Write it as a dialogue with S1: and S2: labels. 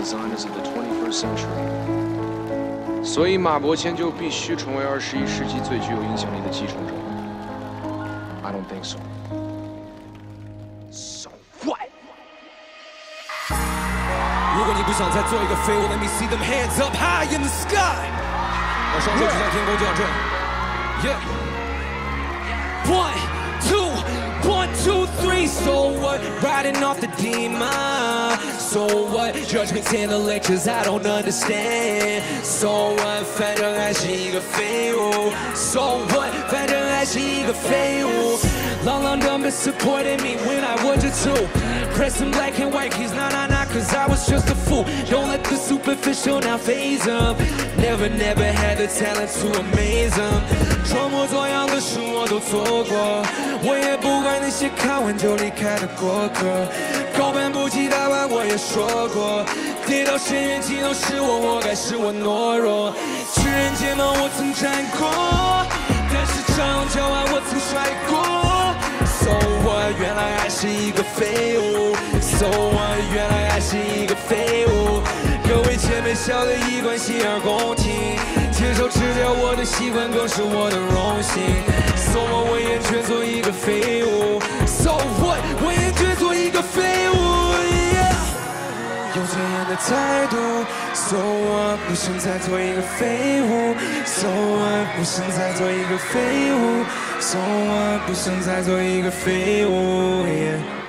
S1: influential designers of the 21st century. 所以马伯骞就必须成为二十一世纪最具有影响力的继承者。I don't think so. So what?
S2: 如果你不想再做一个废物，Let me see them hands up high in the sky。我双手指向天空，就像这样。Yeah. One, so what? Riding off the demon. So what? Judgments in the lectures I don't understand. So what? Federal aşığı fail. So what? Federal aşığı fail. Long on number supporting me when I was a too. Press black and white, he's not on cause I was just a fool. Don't let the superficial now phase him. Never, never had the talent to amaze him. On 事我都做过，我也不管那些看完就离开的过客。高攀不起大碗我也说过，跌到深渊尽头是我活该，是我懦弱。巨人肩膀我曾站过，但是长脚腕我曾摔过。So what？原来还是一个废物。So what？原来还是一个废物。各位前辈小的一关洗耳恭，的习惯更是我的荣幸。So what？我厌倦做一个废物。So what？我厌倦做一个废物。用尊严的态度，So what？不想再做一个废物。So what？不想再做一个废物。So what？不想再做一个废物。Yeah